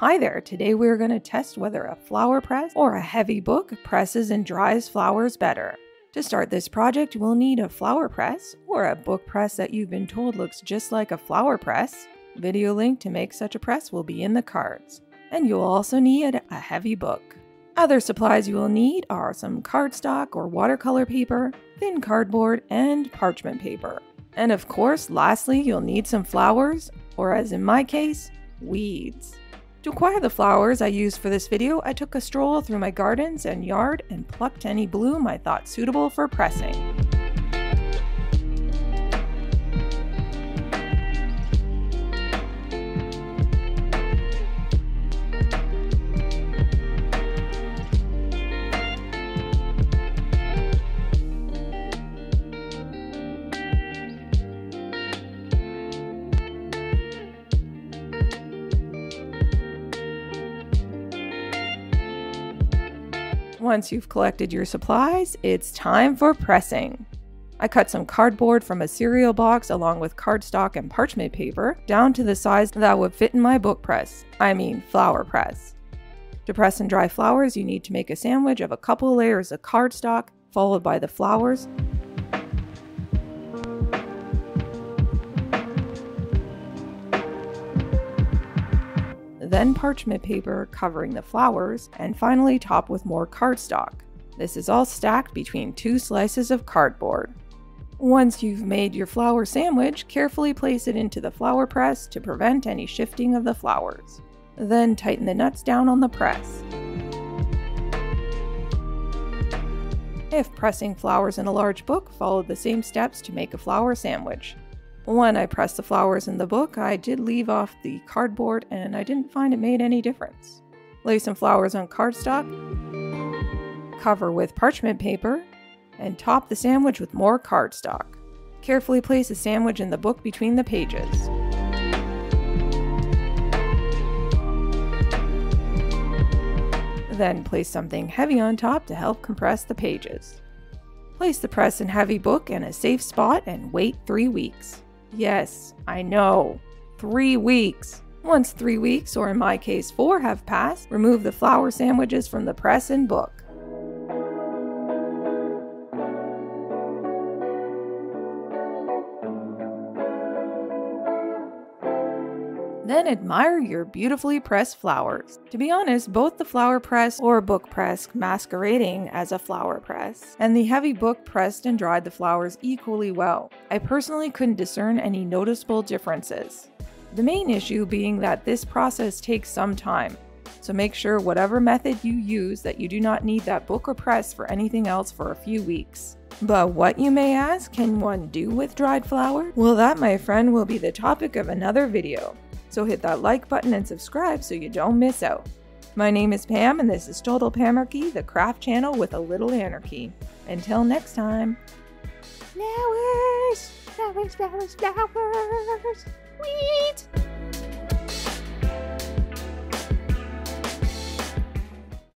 Hi there, today we're going to test whether a flower press or a heavy book presses and dries flowers better. To start this project, we'll need a flower press or a book press that you've been told looks just like a flower press. Video link to make such a press will be in the cards. And you'll also need a heavy book. Other supplies you will need are some cardstock or watercolor paper, thin cardboard, and parchment paper. And of course, lastly, you'll need some flowers, or as in my case, weeds. To acquire the flowers I used for this video, I took a stroll through my gardens and yard and plucked any bloom I thought suitable for pressing. Once you've collected your supplies, it's time for pressing. I cut some cardboard from a cereal box along with cardstock and parchment paper down to the size that would fit in my book press, I mean flower press. To press and dry flowers, you need to make a sandwich of a couple layers of cardstock, followed by the flowers, then parchment paper covering the flowers, and finally top with more cardstock. This is all stacked between two slices of cardboard. Once you've made your flower sandwich, carefully place it into the flower press to prevent any shifting of the flowers. Then tighten the nuts down on the press. If pressing flowers in a large book, follow the same steps to make a flower sandwich. When I pressed the flowers in the book, I did leave off the cardboard and I didn't find it made any difference. Lay some flowers on cardstock, cover with parchment paper, and top the sandwich with more cardstock. Carefully place the sandwich in the book between the pages. Then place something heavy on top to help compress the pages. Place the press and heavy book in a safe spot and wait three weeks. Yes, I know. Three weeks. Once three weeks, or in my case four, have passed, remove the flower sandwiches from the press and book. Then admire your beautifully pressed flowers. To be honest, both the flower press or book press masquerading as a flower press, and the heavy book pressed and dried the flowers equally well. I personally couldn't discern any noticeable differences. The main issue being that this process takes some time, so make sure whatever method you use that you do not need that book or press for anything else for a few weeks. But what you may ask, can one do with dried flower? Well that my friend will be the topic of another video. So hit that like button and subscribe so you don't miss out. My name is Pam and this is Total Pamarchy, the craft channel with a little anarchy. Until next time. Flowers, flowers, flowers, flowers. Sweet.